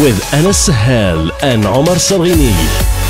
With Anas Sahel and Omar Sarghini.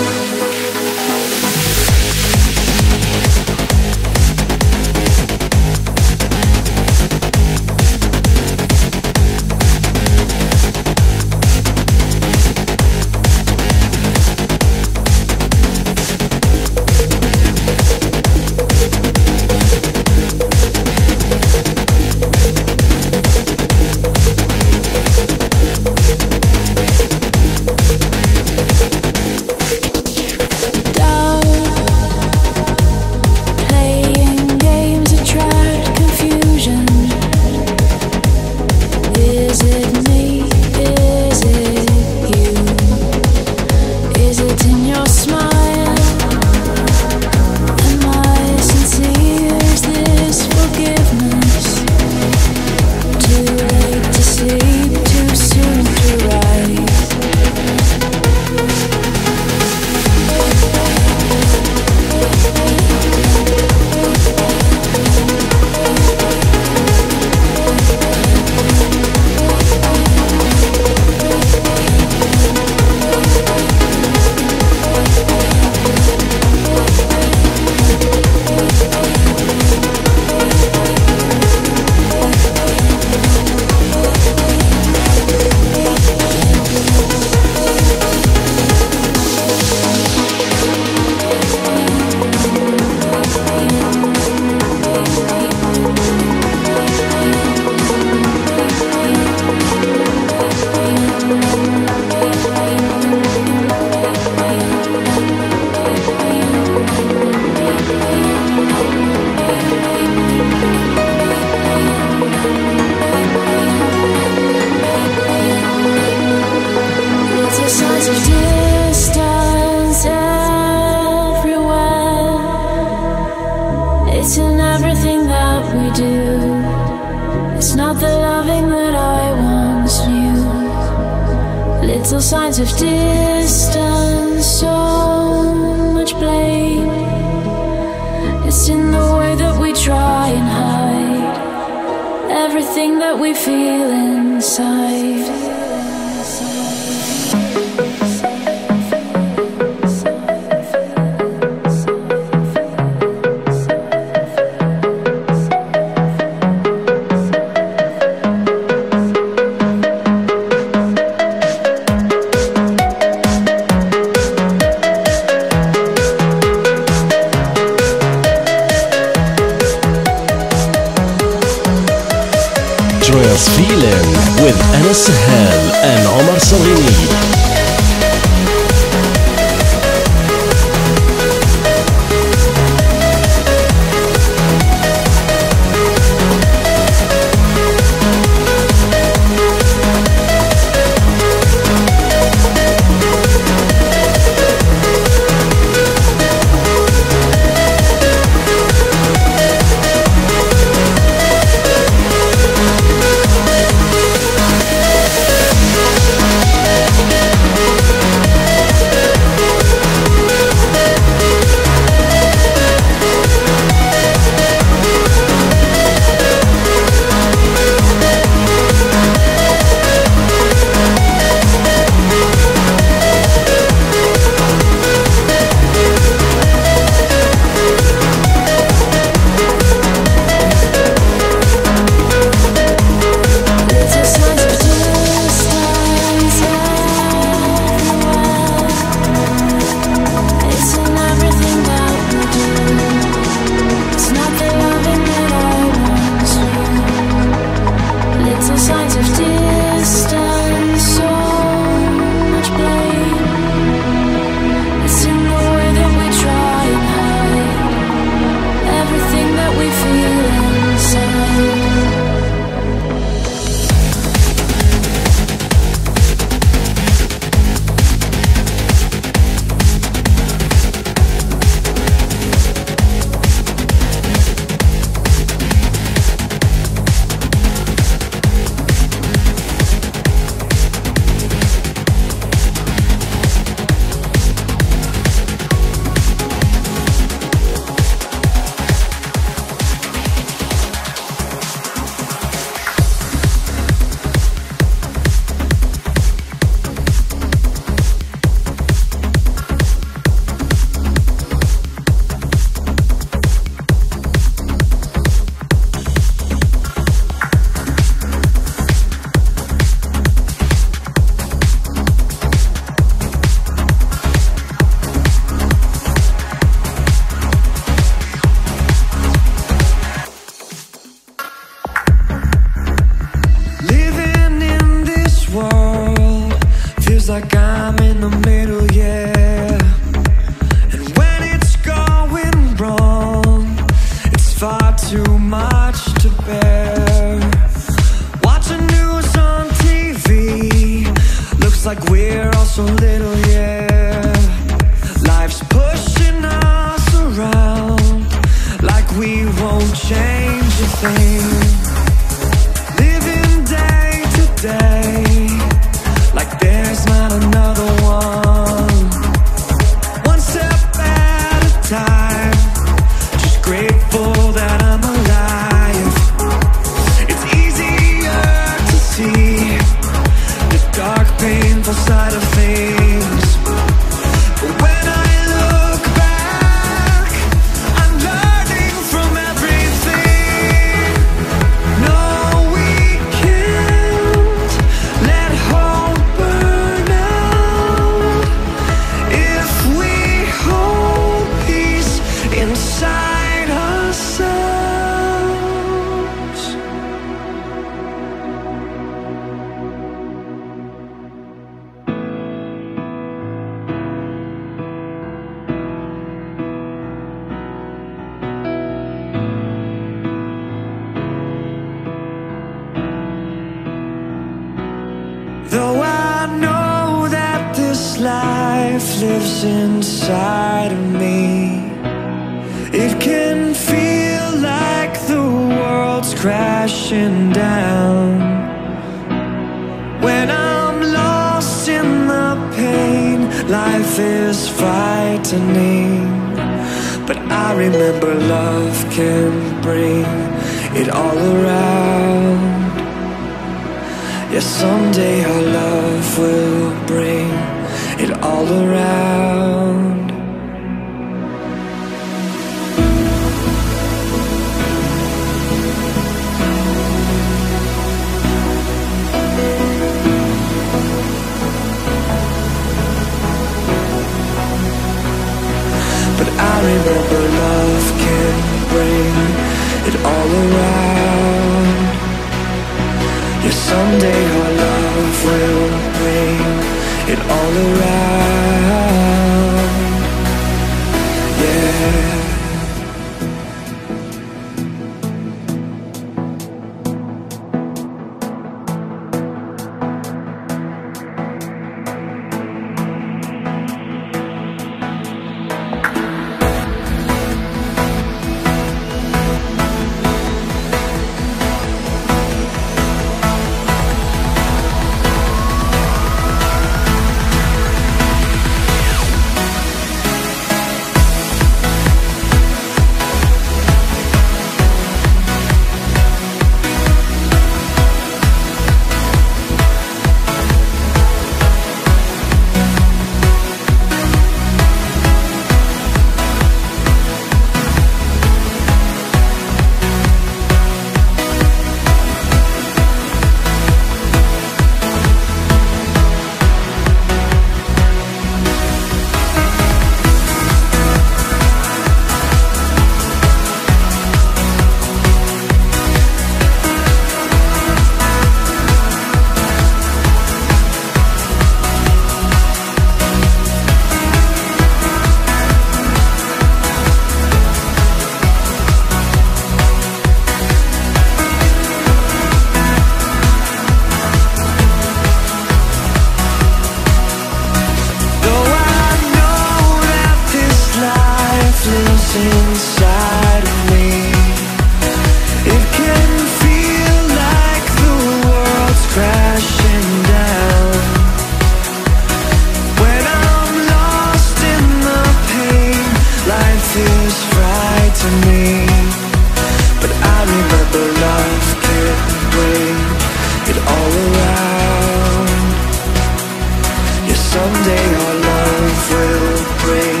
Will bring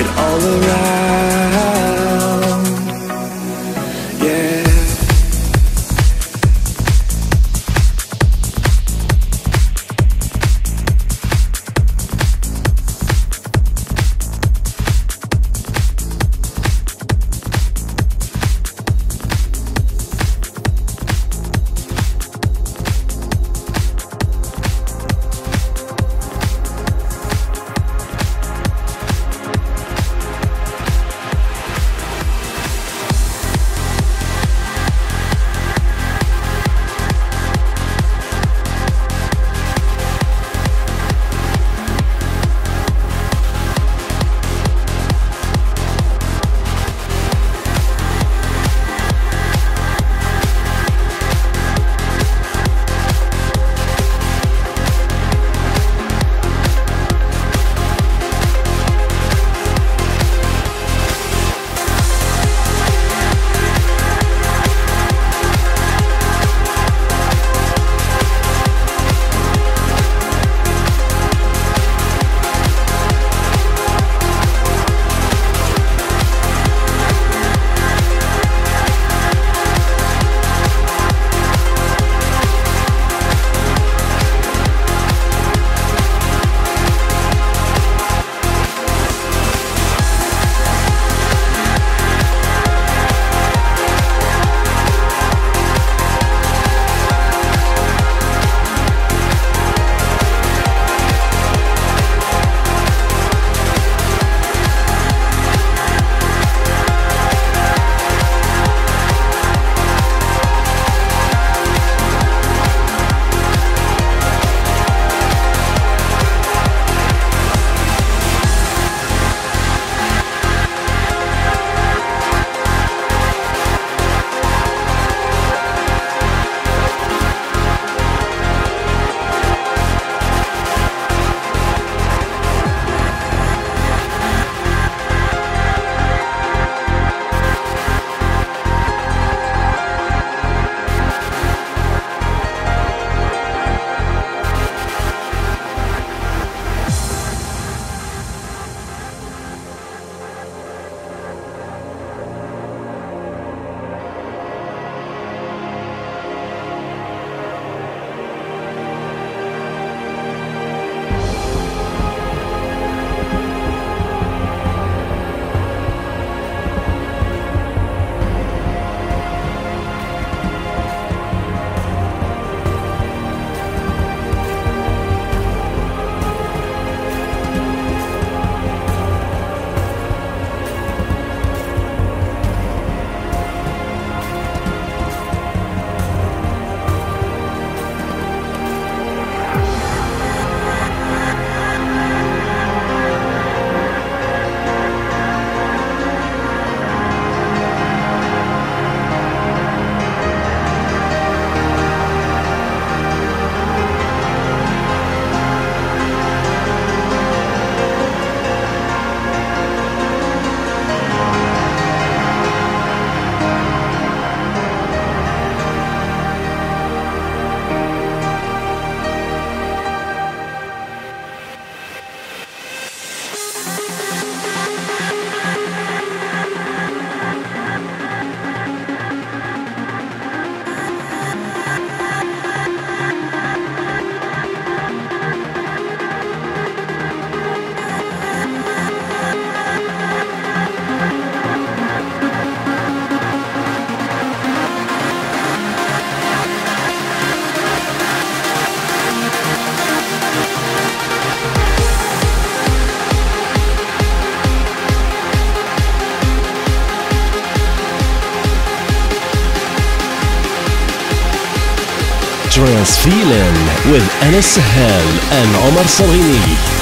it all around. With Anas Essahal and Omar Serghini.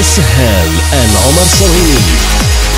With Anas Essahal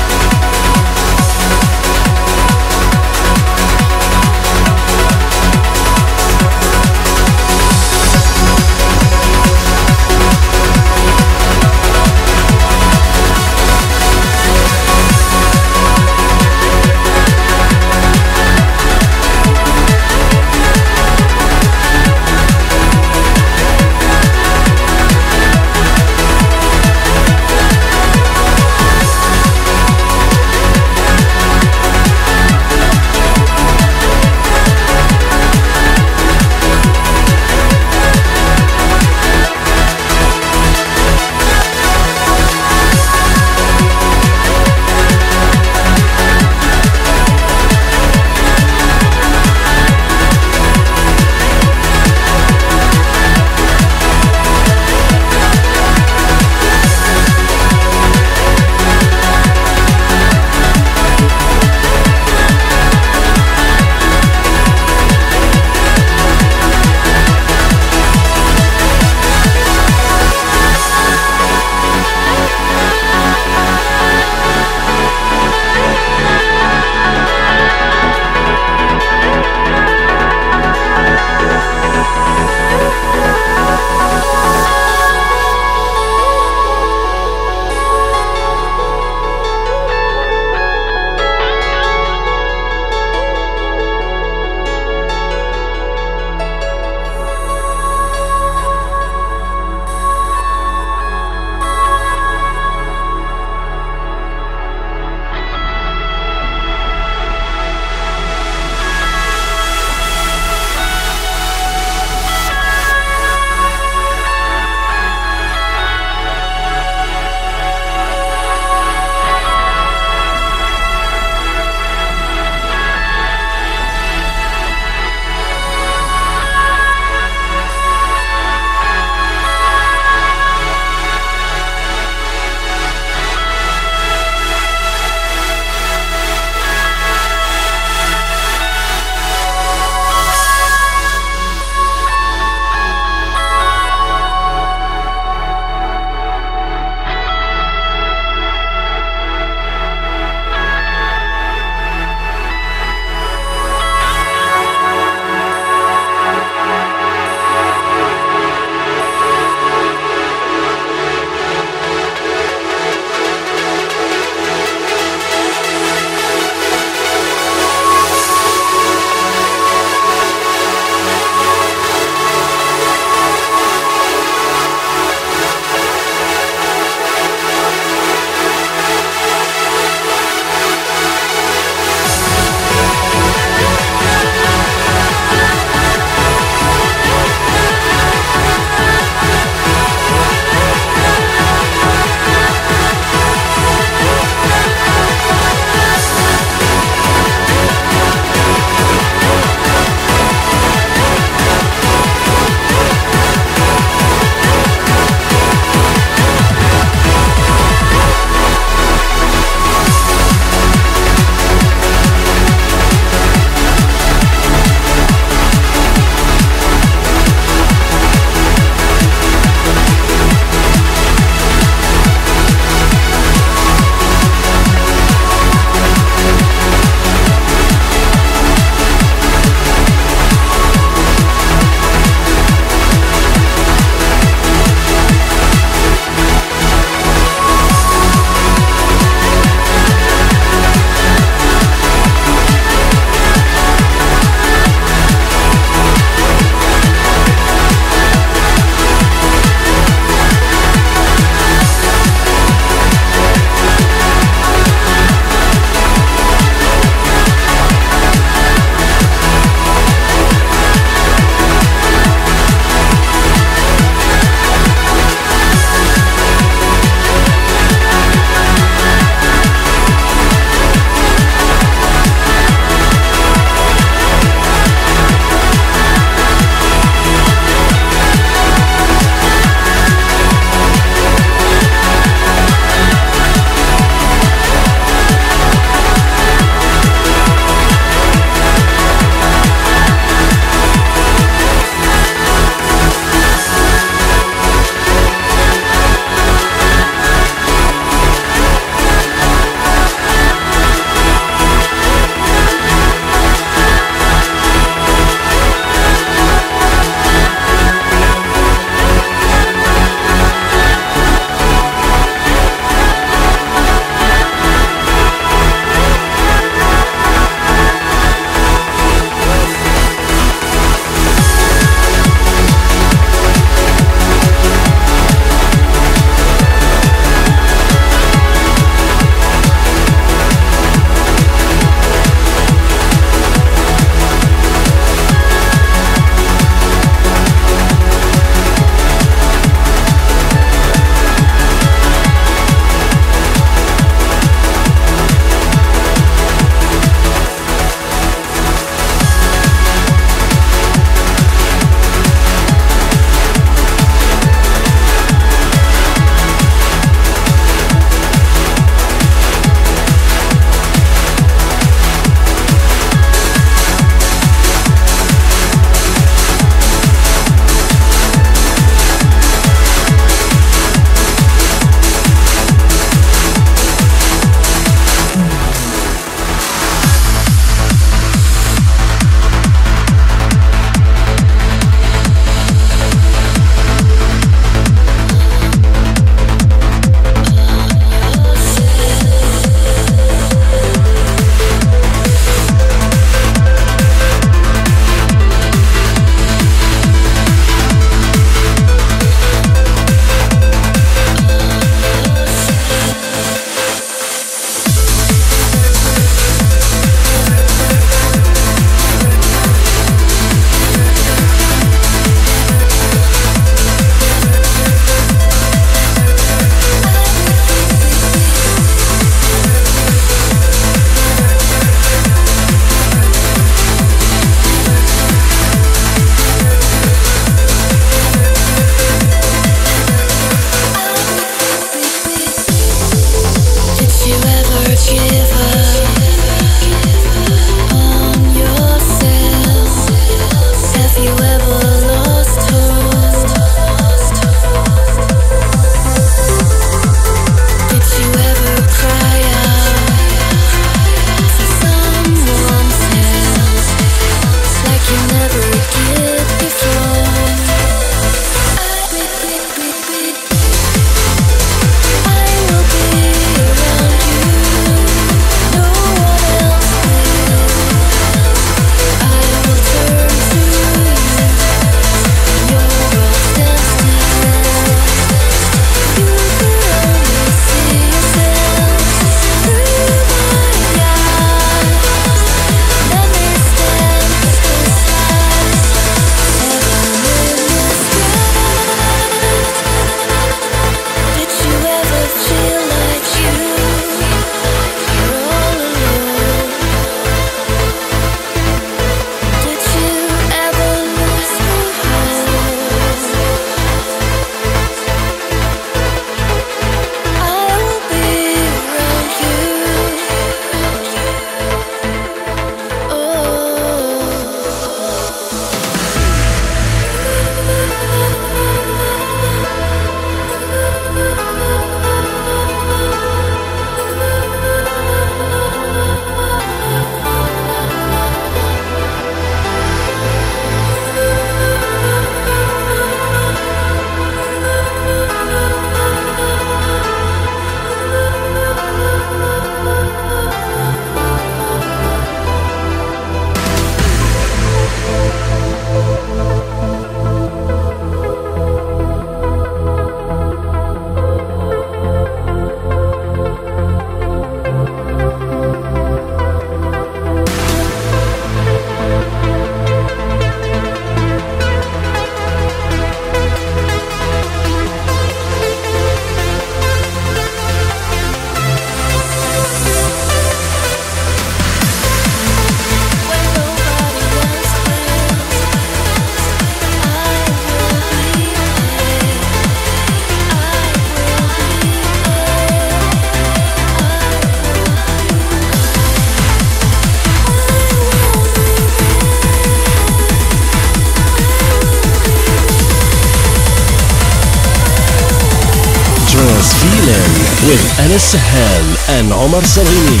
and Omar Serghini. London